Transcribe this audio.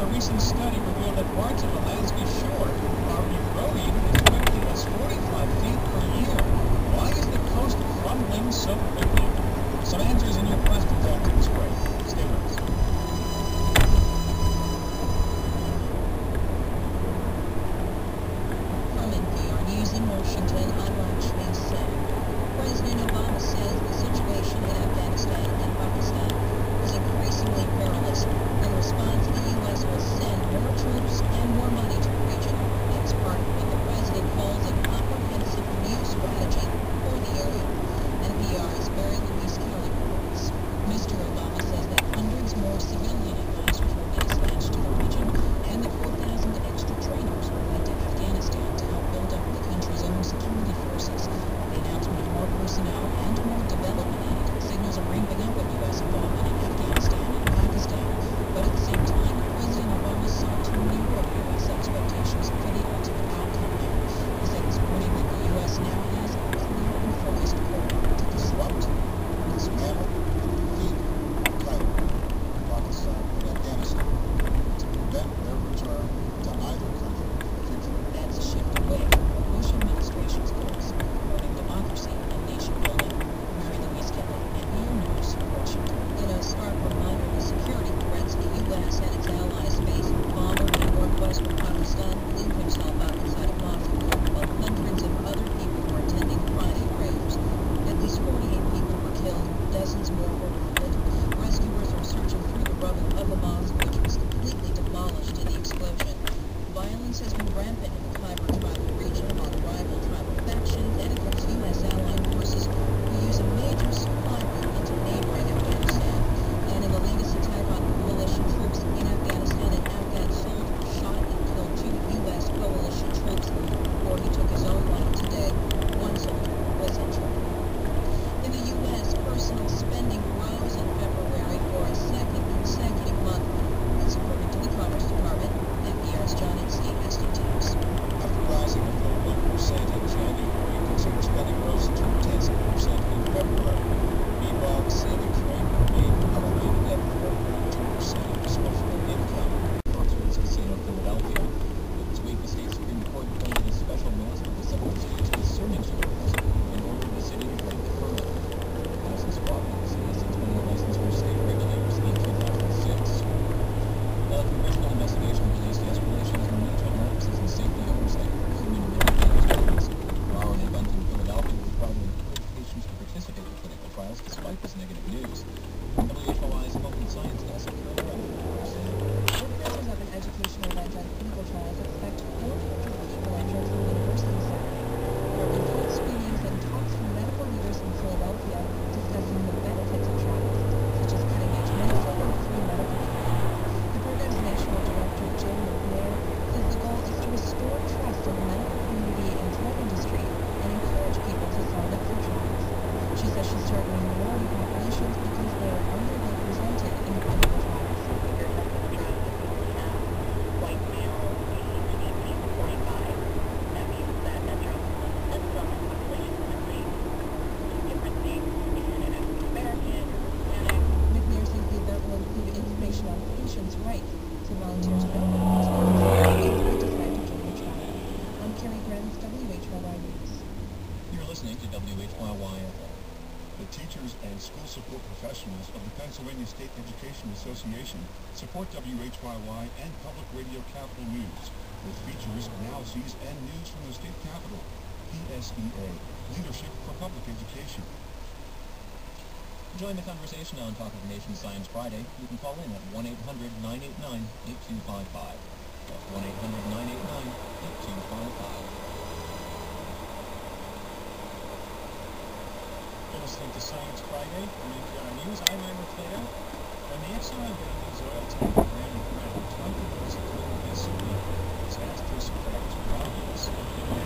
a recent study revealed that parts of Alaska's shore are eroding as quickly as 45 feet per year. Why is the coast crumbling so quickly? Some answers in your has been rampant. professionals of the Pennsylvania State Education Association support WHYY and Public Radio Capital News with features, analyses, and news from the state capital. PSEA, Leadership for Public Education. Join the conversation on Talk of the Nation Science Friday. You can call in at 1-800-989-8255. 1-800-989-8255. Listening to Science Friday use iron repair, when the epsilon band is oil to the ground, one can use it. To the best is asked to subtract two values